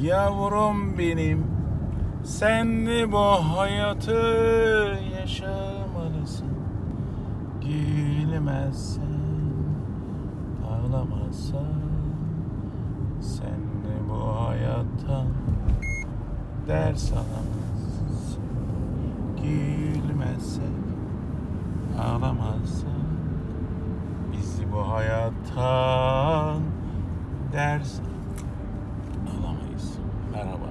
Yavrum benim sen de bu hayatı yaşamalısın. Gülmezsen ağlamazsan Sen de bu hayattan ders alamazsın. Gülmezsen ağlamazsan Bizi bu hayattan ders alamayız. Merhaba.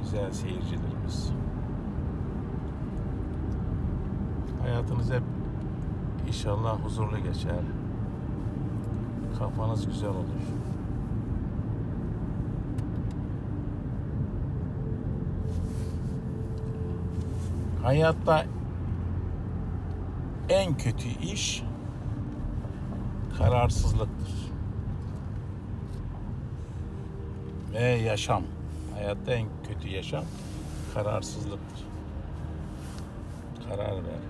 Güzel seyircilerimiz. Hayatınız hep inşallah huzurlu geçer. Kafanız güzel olur. Hayatta en kötü iş kararsızlıktır. Ve yaşam. Hayatta en kötü yaşam kararsızlıktır. Karar ver.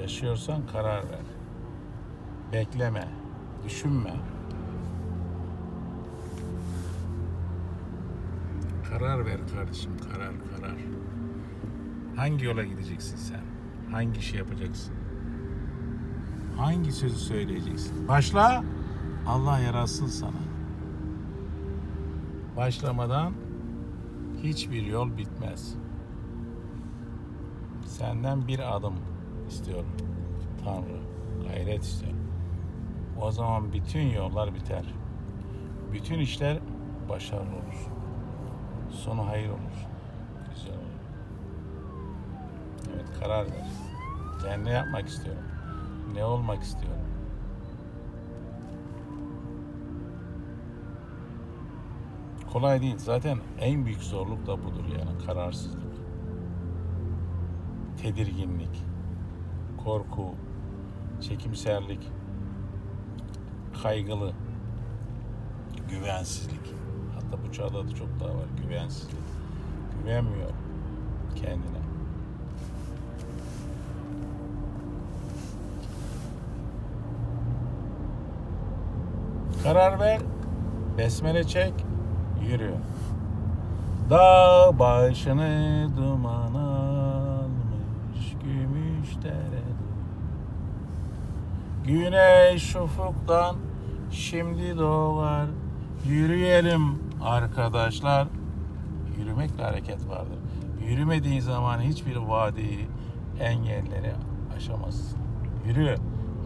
Yaşıyorsan karar ver. Bekleme. Düşünme. Karar ver kardeşim. Karar, karar. Hangi yola gideceksin sen? Hangi işi yapacaksın? Hangi sözü söyleyeceksin? Başla. Allah yarasın sana. Başlamadan hiçbir yol bitmez. Senden bir adım istiyorum. Tanrı, gayret istiyorum. O zaman bütün yollar biter. Bütün işler başarılı olur. Sonu hayır olur. Güzel olur. Evet karar ver. Ben ne yapmak istiyorum? Ne olmak istiyorum? Kolay değil. Zaten en büyük zorluk da budur yani kararsızlık. Tedirginlik, korku, çekimserlik, kaygılı, güvensizlik. Hatta bu çağda da çok daha var güvensizlik. Güvenmiyor kendine. Karar ver, besmele çek, yürü. Dağ başını duman almış gümüş dere. Güneş ufuktan şimdi doğar. Yürüyelim arkadaşlar. Yürümekle hareket vardır. Yürümediğin zaman hiçbir vadiyi, engelleri aşamazsın. Yürü.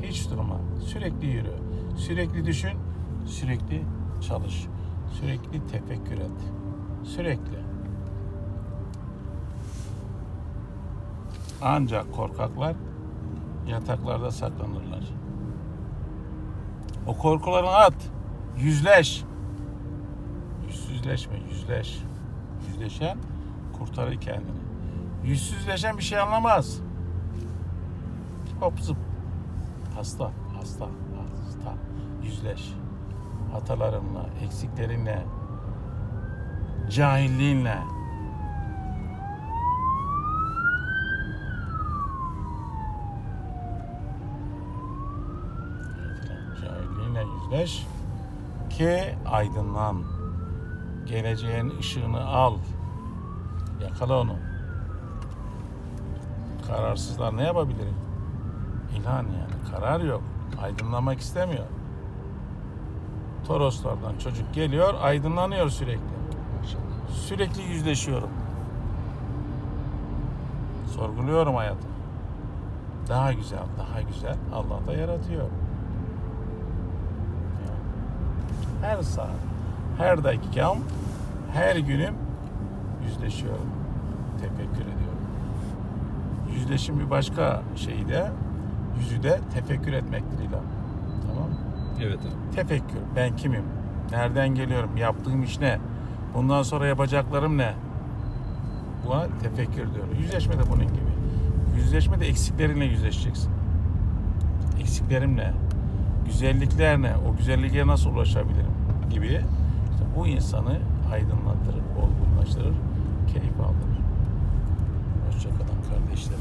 Hiç durma. Sürekli yürü. Sürekli düşün. Sürekli çalış. Sürekli tefekkür et. Sürekli. Ancak korkaklar yataklarda saklanırlar. O korkularını at. Yüzleş. Yüzsüzleşme, yüzleş. Yüzleşen kurtarır kendini. Yüzsüzleşen bir şey anlamaz. Hop zıp. Hasta, hasta, hasta. Yüzleş. Hatalarınla, eksiklerinle, cahilliğinle. Cahilliğinle yüzleş ki aydınlan. Geleceğin ışığını al. Yakala onu. Kararsızlar ne yapabilir? İlhan yani karar yok. Aydınlanmak istemiyor. Toroslardan çocuk geliyor, aydınlanıyor sürekli. Sürekli yüzleşiyorum. Sorguluyorum hayatı. Daha güzel, daha güzel. Allah da yaratıyor. Her saat, her dakikam, her günüm yüzleşiyorum. Tefekkür ediyorum. Yüzleşim bir başka şeyi de, yüzü de tefekkür etmektir ilan. Evet abi. Tefekkür. Ben kimim? Nereden geliyorum? Yaptığım iş ne? Bundan sonra yapacaklarım ne? Buna tefekkür diyor. Yüzleşme de bunun gibi. Yüzleşme de eksiklerinle yüzleşeceksin. Eksiklerim ne? Güzellikler ne? O güzelliğe nasıl ulaşabilirim? Gibi. İşte bu insanı aydınlatır, olgunlaştırır, keyif aldırır. Hoşçakalın kardeşlerim.